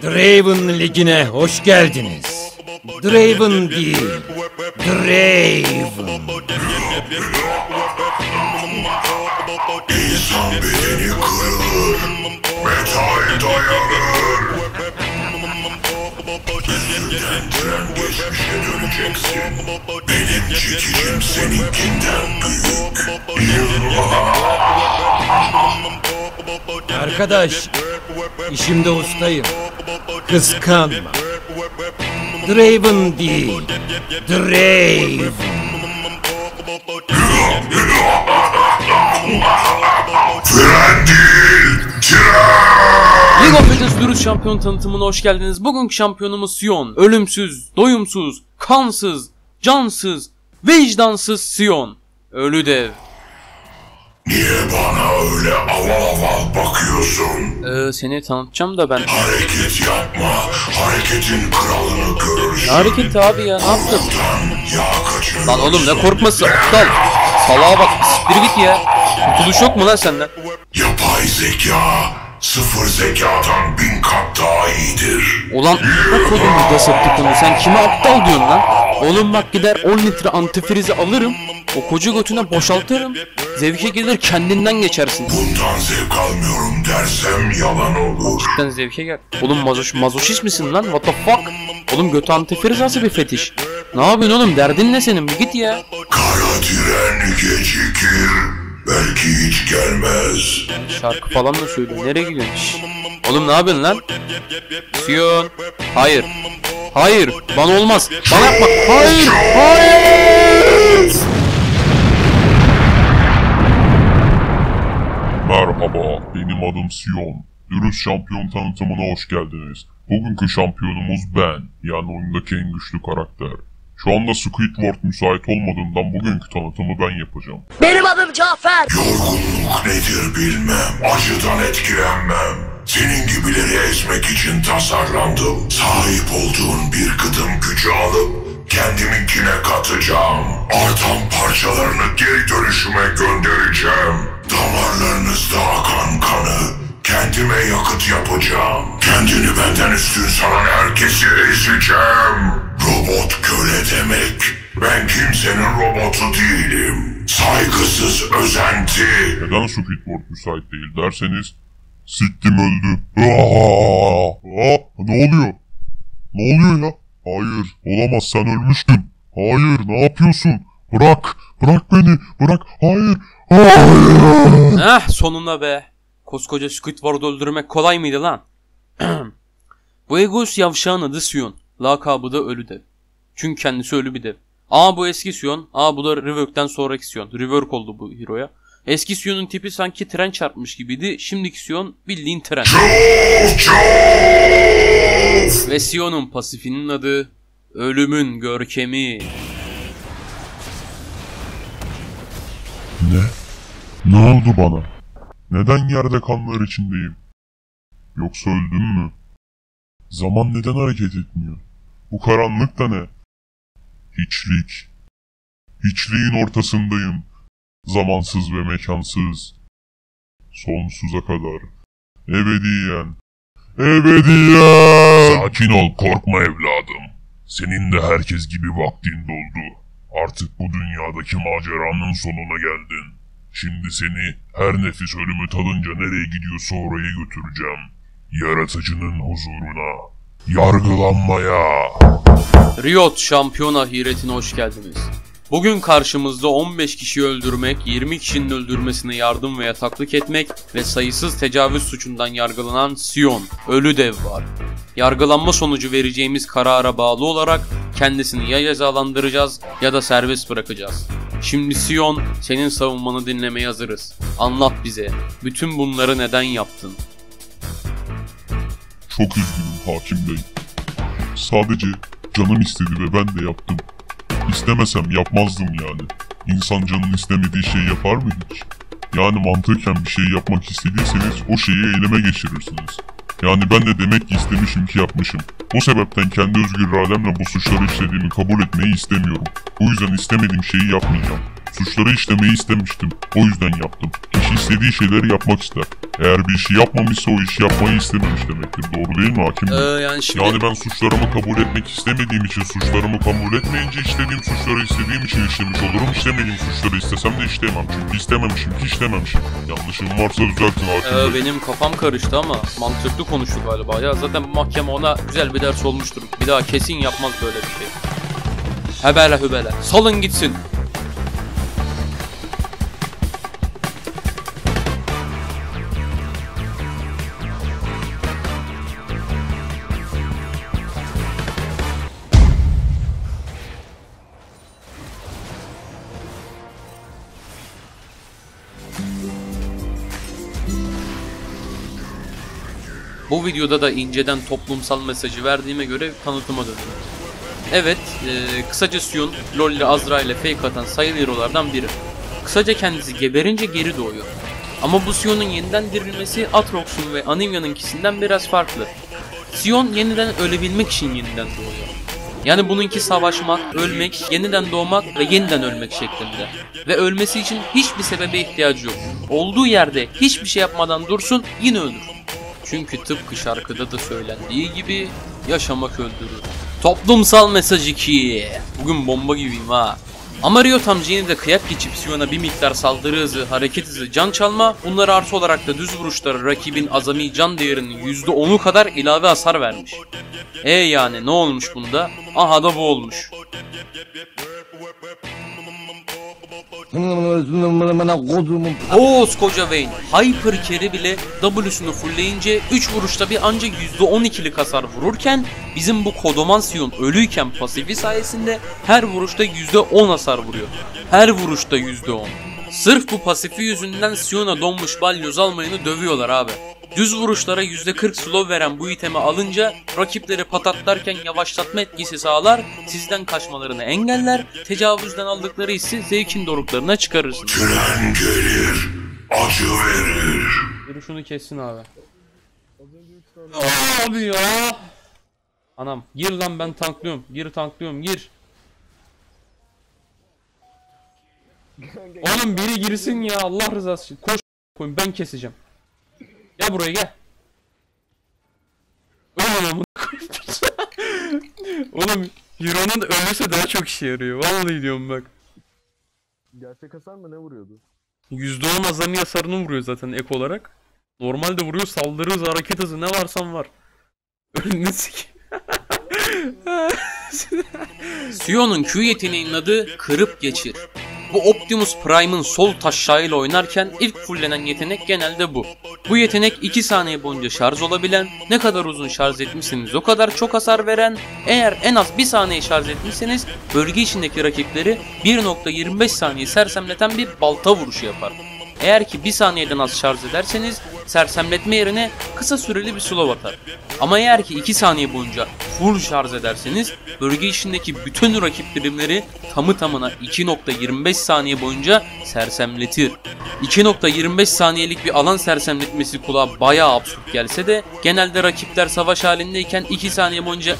Draven Ligi'ne hoş geldiniz. Draven değil, Draven. İnsan bedeni kırılır, metal dayanır. Yüzünden tren geçmişe döneceksin. Benim çekicim seninkinden büyük. Arkadaş, işimde ustayım. Kıskanma. Draven değil, Draven. Tren değil! League of Legends dürüst şampiyon tanıtımına hoş geldiniz. Bugünkü şampiyonumuz Sion. Ölümsüz, doyumsuz, kansız, cansız, vicdansız Sion. Ölü dev. Niye bana öyle aval aval bakıyorsun? Ee, seni tanıtacağım da ben. Hareket yapma, hareketin kralını görürsün. Ne hareketi abi ya ne yaptın? Lan oğlum ne korkması aptal. Salağa bak siktir git ya. Kurtuluş yok mu lan senden? Yapay zeka, sıfır zekadan bin kat daha iyidir. Ulan ne kodum da saptıkını sen kime aptal diyorsun lan? Oğlum bak gider 10 litre antifrizi alırım. O koca götüne boşaltırım. Zevke gelir kendinden geçersin. Bundan zevk almıyorum dersem yalan olur. Sen zevke gel. Oğlum mazoş, mazoşist misin lan? What the fuck? Oğlum götü antifriz nasıl bir fetiş? Ne yapıyorsun oğlum? Derdin ne senin? Bir git ya. Kara tren gecikir, belki hiç gelmez. Şarkı falan da söylüyor. Nereye gidiyorsun? Oğlum ne yapıyorsun lan? Sion. Hayır. Hayır. Bana olmaz. Bana yapma. Hayır. Hayır. Merhaba, benim adım Sion. Dürüst şampiyon tanıtımına hoş geldiniz. Bugünkü şampiyonumuz ben, yani oyundaki en güçlü karakter. Şu anda Squidward müsait olmadığından bugünkü tanıtımı ben yapacağım. Benim adım Cafer. Yorgunluk nedir bilmem, acıdan etkilenmem. Senin gibileri ezmek için tasarlandım. Sahip olduğun bir gıdım gücü alıp kendiminkine katacağım. Artan parçalarını geri dönüşüme göndereceğim. Damarlarınızda akan kanı kendime yakıt yapacağım. Kendini benden üstün sanan herkesi ezeceğim. Robot köle demek. Ben kimsenin robotu değilim. Saygısız özenti. Neden Squidward müsait değil derseniz, siktim öldü. Aa, aa, ne oluyor? Ne oluyor ya? Hayır, olamaz sen ölmüştün. Hayır, ne yapıyorsun? Bırak, bırak beni, bırak. Hayır, hayır. Heh sonunda be. Koskoca Squidward'ı öldürmek kolay mıydı lan? bu Egos yavşağın adı Sion. Lakabı da ölü dev. Çünkü kendisi ölü bir dev. Aa bu eski Sion. Aa bu da Rework'ten sonraki Sion. Rework oldu bu hero'ya. Eski Sion'un tipi sanki tren çarpmış gibiydi. Şimdiki Sion bildiğin tren. Ve Sion'un pasifinin adı Ölümün Görkemi. Ne oldu bana? Neden yerde kanlar içindeyim? Yoksa öldüm mü? Zaman neden hareket etmiyor? Bu karanlık da ne? Hiçlik. Hiçliğin ortasındayım. Zamansız ve mekansız. Sonsuza kadar. Ebediyen. Ebediyen! Sakin ol, korkma evladım. Senin de herkes gibi vaktin doldu. Artık bu dünyadaki maceranın sonuna geldin. Şimdi seni her nefis ölümü tadınca nereye gidiyorsa oraya götüreceğim. Yaratıcının huzuruna. Yargılanmaya. Riot şampiyon ahiretine hoş geldiniz. Bugün karşımızda 15 kişiyi öldürmek, 20 kişinin öldürmesine yardım ve yataklık etmek ve sayısız tecavüz suçundan yargılanan Sion, ölü dev var. Yargılanma sonucu vereceğimiz karara bağlı olarak kendisini ya cezalandıracağız ya da serbest bırakacağız. Şimdi Sion, senin savunmanı dinlemeye hazırız. Anlat bize. Bütün bunları neden yaptın? Çok üzgünüm hakim bey. Sadece canım istedi ve ben de yaptım. İstemesem yapmazdım yani. İnsan canın istemediği şeyi yapar mı hiç? Yani mantıken bir şey yapmak istediyseniz o şeyi eyleme geçirirsiniz. Yani ben de demek ki istemişim ki yapmışım. O sebepten kendi özgür irademle bu suçları işlediğimi kabul etmeyi istemiyorum. Bu yüzden istemediğim şeyi yapmayacağım. Suçları işlemeyi istemiştim. O yüzden yaptım. İstediği şeyleri yapmak ister. Eğer bir işi yapmamışsa o işi yapmayı istememiş demektir. Doğru değil mi hakim? Ee, yani şimdi Yani ben suçlarımı kabul etmek istemediğim için suçlarımı kabul etmeyince işlediğim suçları istediğim için işlemiş olurum. İstemediğim suçları istesem de işleyemem. Çünkü istememişim ki işlememişim. Yanlışım varsa düzeltin hakim Ee, bey. benim kafam karıştı ama mantıklı konuştu galiba. Ya zaten mahkeme ona güzel bir ders olmuştur. Bir daha kesin yapmaz böyle bir şey. Hebele hübele. Salın gitsin. Bu videoda da inceden toplumsal mesajı verdiğime göre tanıtıma dönüyorum. Evet, e, kısaca Sion, LoL ile Azra ile fake atan sayılı hero'lardan biri. Kısaca kendisi geberince geri doğuyor. Ama bu Sion'un yeniden dirilmesi Atrox'un ve Anivia'nınkisinden biraz farklı. Sion yeniden ölebilmek için yeniden doğuyor. Yani bununki savaşmak, ölmek, yeniden doğmak ve yeniden ölmek şeklinde. Ve ölmesi için hiçbir sebebe ihtiyacı yok. Olduğu yerde hiçbir şey yapmadan dursun yine ölür. Çünkü tıpkı şarkıda da söylendiği gibi yaşamak öldürür. Toplumsal mesaj 2. Bugün bomba gibiyim ha. Ama Rio Tamcı yine de kıyak geçip Sion'a bir miktar saldırı hızı, hareket hızı, can çalma, bunları artı olarak da düz vuruşları rakibin azami can değerinin %10'u kadar ilave hasar vermiş. E yani ne olmuş bunda? Aha da bu olmuş. Koskoca Vayne Hyper Carry bile W'sunu fullleyince 3 vuruşta bir anca %12'lik hasar vururken bizim bu kodoman Sion ölüyken pasifi sayesinde her vuruşta %10 hasar vuruyor. Her vuruşta %10. Sırf bu pasifi yüzünden Sion'a donmuş balyoz almayını dövüyorlar abi. Düz vuruşlara %40 slow veren bu itemi alınca rakipleri patatlarken yavaşlatma etkisi sağlar, sizden kaçmalarını engeller, tecavüzden aldıkları hissi zevkin doruklarına çıkarırsınız. Tren gelir, acı verir. Şunu kessin abi. Abi ya. Anam gir lan ben tanklıyorum. Gir tanklıyorum gir. Oğlum biri girsin ya Allah rızası için. Koş koyun ben keseceğim. Gel buraya gel. Oğlum. Oğlum Hero'nun ölmesi daha çok işe yarıyor. Vallahi diyorum bak. Gerçek hasar mı ne vuruyordu? %10 azami hasarını vuruyor zaten ek olarak. Normalde vuruyor saldırı hızı, hareket hızı ne varsan var. Önüne sikeyim. Sion'un Q yeteneğinin adı Kırıp Geçir. Bu Optimus Prime'ın sol taşağıyla oynarken ilk fulllenen yetenek genelde bu. Bu yetenek 2 saniye boyunca şarj olabilen, ne kadar uzun şarj etmişseniz o kadar çok hasar veren, eğer en az 1 saniye şarj etmişseniz bölge içindeki rakipleri 1.25 saniye sersemleten bir balta vuruşu yapar. Eğer ki 1 saniyeden az şarj ederseniz sersemletme yerine kısa süreli bir slow atar. Ama eğer ki 2 saniye boyunca full şarj ederseniz bölge içindeki bütün rakip birimleri tamı tamına 2.25 saniye boyunca sersemletir. 2.25 saniyelik bir alan sersemletmesi kulağa bayağı absürt gelse de genelde rakipler savaş halindeyken 2 saniye boyunca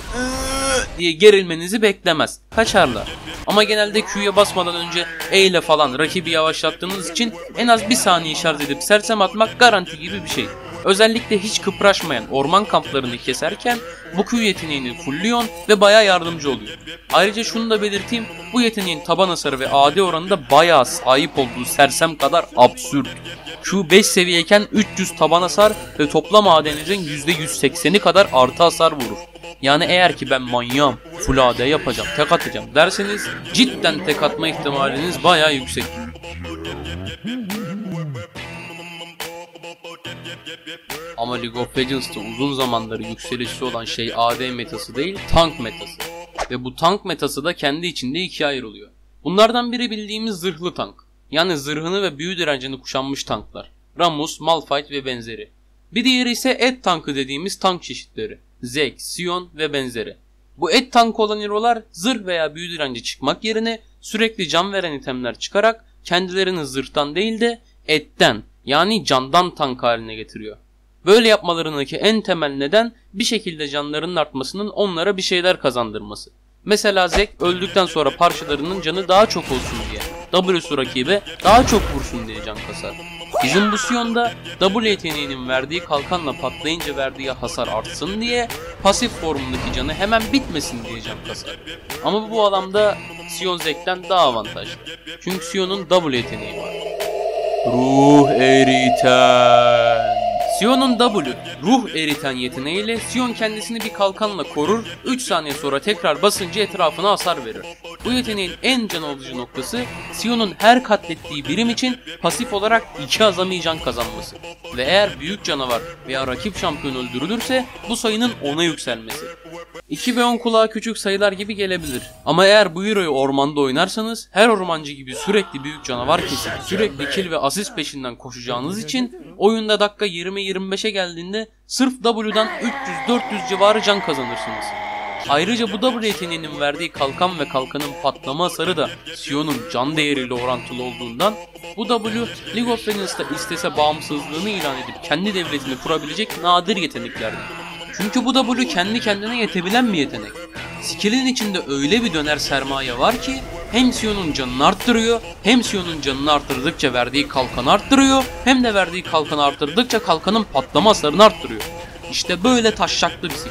diye gerilmenizi beklemez. Kaçarlar. Ama genelde Q'ya basmadan önce E ile falan rakibi yavaşlattığınız için en az bir saniye şarj edip sersem atmak garanti gibi bir şey. Özellikle hiç kıpraşmayan orman kamplarını keserken bu Q yeteneğini fullliyon ve baya yardımcı oluyor. Ayrıca şunu da belirteyim bu yeteneğin taban hasarı ve AD oranı da baya sahip olduğu sersem kadar absürt. Q 5 seviyeyken 300 taban hasar ve toplam AD'nizin %180'i kadar artı hasar vurur. Yani eğer ki ben manyağım, full AD yapacağım, tek atacağım derseniz cidden tek atma ihtimaliniz baya yüksek. Ama League of Legends'ta uzun zamandır yükselişte olan şey AD metası değil, tank metası. Ve bu tank metası da kendi içinde ikiye ayrılıyor. Bunlardan biri bildiğimiz zırhlı tank. Yani zırhını ve büyü direncini kuşanmış tanklar. Ramus, Malphite ve benzeri. Bir diğeri ise et tankı dediğimiz tank çeşitleri. Zek, Sion ve benzeri. Bu et tankı olan hero'lar zırh veya büyü direnci çıkmak yerine sürekli can veren itemler çıkarak kendilerini zırhtan değil de etten yani candan tank haline getiriyor. Böyle yapmalarındaki en temel neden bir şekilde canlarının artmasının onlara bir şeyler kazandırması. Mesela Zek öldükten sonra parçalarının canı daha çok olsun diye. W'su rakibe daha çok vursun diye can kasar. Bizim bu Sion W yeteneğinin verdiği kalkanla patlayınca verdiği hasar artsın diye pasif formundaki canı hemen bitmesin diye can kasar. Ama bu adamda Sion Zek'ten daha avantajlı. Çünkü Sion'un W yeteneği var. Ruh eriten. Sion'un W, ruh eriten yeteneğiyle Sion kendisini bir kalkanla korur, 3 saniye sonra tekrar basınca etrafına hasar verir. Bu yeteneğin en can alıcı noktası Sion'un her katlettiği birim için pasif olarak 2 azami can kazanması. Ve eğer büyük canavar veya rakip şampiyon öldürülürse bu sayının 10'a yükselmesi. 2 ve 10 kulağa küçük sayılar gibi gelebilir. Ama eğer bu Hero'yu ormanda oynarsanız her ormancı gibi sürekli büyük canavar kesip sürekli kill ve asist peşinden koşacağınız için oyunda dakika 20-25'e geldiğinde sırf W'dan 300-400 civarı can kazanırsınız. Ayrıca bu W yeteneğinin verdiği kalkan ve kalkanın patlama hasarı da Sion'un can değeriyle orantılı olduğundan bu W League of Legends'ta istese bağımsızlığını ilan edip kendi devletini kurabilecek nadir yeteneklerdir. Çünkü bu W kendi kendine yetebilen bir yetenek. Skill'in içinde öyle bir döner sermaye var ki hem Sion'un canını arttırıyor hem Sion'un canını arttırdıkça verdiği kalkanı arttırıyor hem de verdiği kalkanı arttırdıkça kalkanın patlama hasarını arttırıyor. İşte böyle taşşaklı bir skill.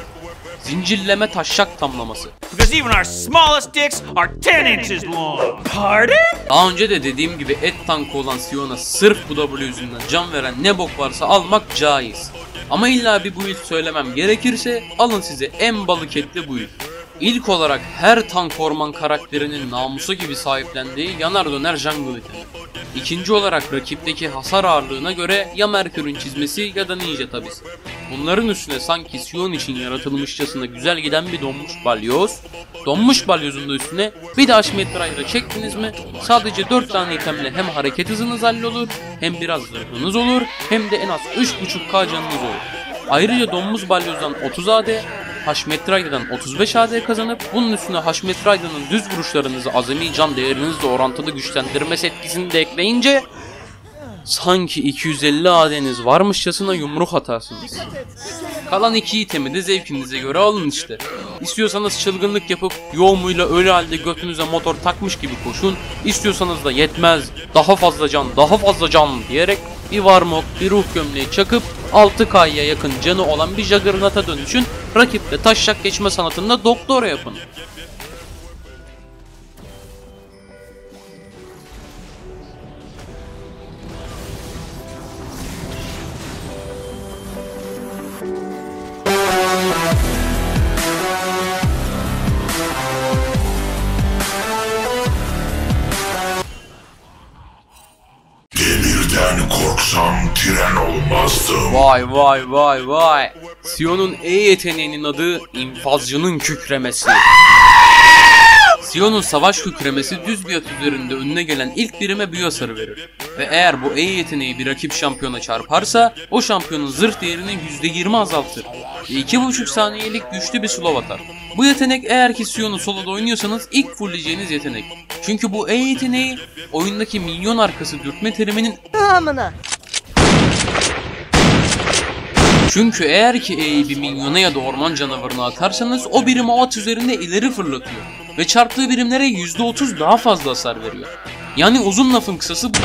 Zincirleme taşşak tamlaması. Because even our smallest dicks are 10 inches long. Pardon? Daha önce de dediğim gibi et tankı olan Sion'a sırf bu W yüzünden can veren ne bok varsa almak caiz. Ama illa bir build söylemem gerekirse alın size en balık etli build. İlk olarak her tank orman karakterinin namusu gibi sahiplendiği yanar döner jungle itemi. İkinci olarak rakipteki hasar ağırlığına göre ya Merkür'ün çizmesi ya da ninja tabisi. Bunların üstüne sanki Sion için yaratılmışçasına güzel giden bir donmuş balyoz. Donmuş balyozun da üstüne bir de Aşmetra'yla çektiniz mi sadece 4 tane itemle hem hareket hızınız hallolur hem biraz zırhınız olur hem de en az 3.5k canınız olur. Ayrıca donmuş balyozdan 30 AD, Haşmetrayda'dan 35 AD kazanıp bunun üstüne Haşmetrayda'nın düz vuruşlarınızı azami can değerinizle orantılı güçlendirmesi etkisini de ekleyince sanki 250 AD'niz varmışçasına yumruk atarsınız. Kalan iki itemi de zevkinize göre alın işte. İstiyorsanız çılgınlık yapıp yoğumuyla ölü halde götünüze motor takmış gibi koşun. İstiyorsanız da yetmez, daha fazla can, daha fazla can diyerek bir varmok, bir ruh gömleği çakıp 6K'ya yakın canı olan bir Juggernaut'a dönüşün. Rakiple taşşak geçme sanatında doktora yapın. Tren olmazdım. Vay vay vay vay. Sion'un E yeteneğinin adı infazcının kükremesi. Sion'un savaş kükremesi düz bir at üzerinde önüne gelen ilk birime büyü hasarı verir. Ve eğer bu E yeteneği bir rakip şampiyona çarparsa o şampiyonun zırh değerini %20 azaltır. Ve 2,5 saniyelik güçlü bir slow atar. Bu yetenek eğer ki Sion'u soloda oynuyorsanız ilk fullleyeceğiniz yetenek. Çünkü bu E yeteneği oyundaki minyon arkası dürtme teriminin Çünkü eğer ki E'yi bir minyona ya da orman canavarına atarsanız o birim o at üzerinde ileri fırlatıyor. Ve çarptığı birimlere %30 daha fazla hasar veriyor. Yani uzun lafın kısası bu.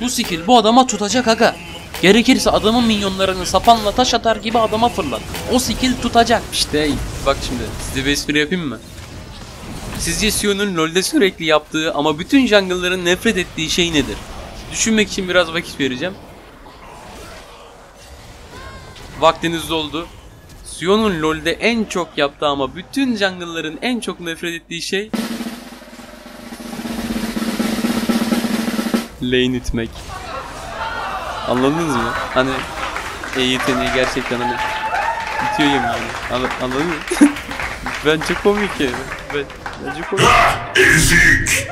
Bu skill bu adama tutacak aga. Gerekirse adamın minyonlarını sapanla taş atar gibi adama fırlat. O skill tutacak. İşte bak şimdi size bir espri yapayım mı? Sizce Sion'un LoL'de sürekli yaptığı ama bütün jungle'ların nefret ettiği şey nedir? Düşünmek için biraz vakit vereceğim. Vaktiniz doldu. Sion'un LoL'de en çok yaptığı ama bütün jungle'ların en çok nefret ettiği şey... Lane itmek. Anladınız mı? Hani E yeteneği gerçekten hani bitiyor ya yani. Anla- Anladın mı? Bence komik yani. Ben, bence komik. Ezik!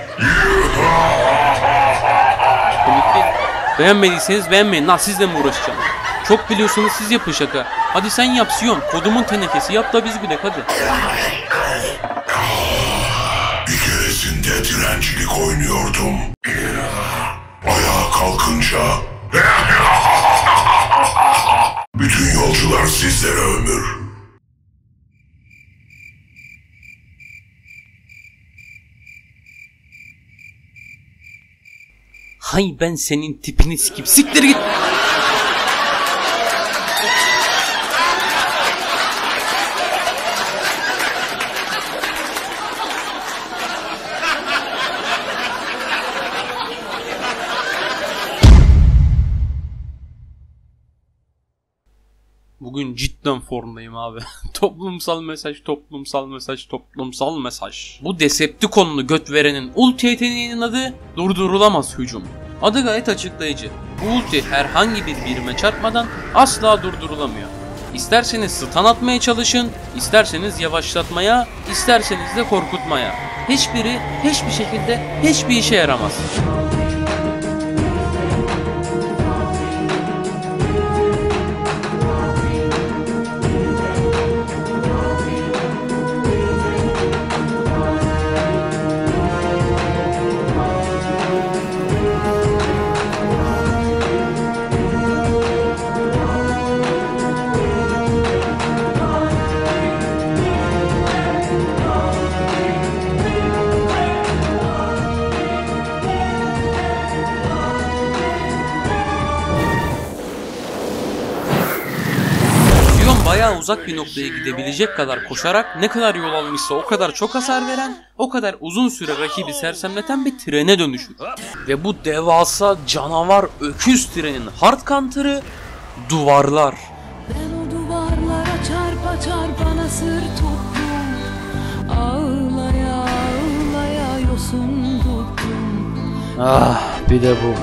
Komik değil. Beğenmediyseniz beğenmeyin. Lan sizle mi uğraşacağım? Çok biliyorsunuz siz yapın şaka. Hadi sen yap Sion. Kodumun tenekesi yap da biz bilek hadi. Bir keresinde direncilik oynuyordum. Ayağa kalkınca... Bütün yolcular sizlere ömür. Hay ben senin tipini sikip siktir git. Bugün cidden formdayım abi. toplumsal mesaj, toplumsal mesaj, toplumsal mesaj. Bu Decepticonlu göt verenin ulti yeteneğinin adı durdurulamaz hücum. Adı gayet açıklayıcı. Bu ulti herhangi bir birime çarpmadan asla durdurulamıyor. İsterseniz stun atmaya çalışın, isterseniz yavaşlatmaya, isterseniz de korkutmaya. Hiçbiri hiçbir şekilde hiçbir işe yaramaz. Uzak bir noktaya gidebilecek kadar koşarak ne kadar yol almışsa o kadar çok hasar veren, o kadar uzun süre rakibi sersemleten bir trene dönüşür. Ve bu devasa canavar öküz trenin hard counter'ı duvarlar. Ben o duvarlara çarpa çarpa nasır tuttum Ağlaya ağlaya yosun tuttum Ah bir de bu.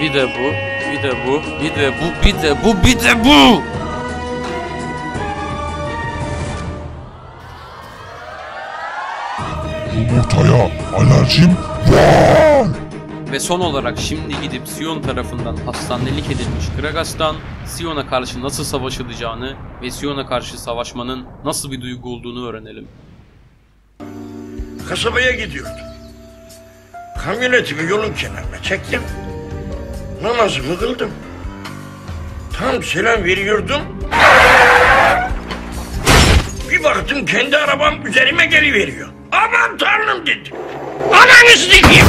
Bir de bu, bir de bu, bir de bu, bir de bu, bir de bu. Yumurtaya alerjim var. Ve son olarak şimdi gidip Sion tarafından hastanelik edilmiş Gragas'tan Sion'a karşı nasıl savaşılacağını ve Sion'a karşı savaşmanın nasıl bir duygu olduğunu öğrenelim. Kasabaya gidiyordum. Kamyonetimi yolun kenarına çektim. Namazımı kıldım. Tam selam veriyordum. Bir baktım kendi arabam üzerime geliveriyor. Aman tanrım dedim. Ananı sikeyim.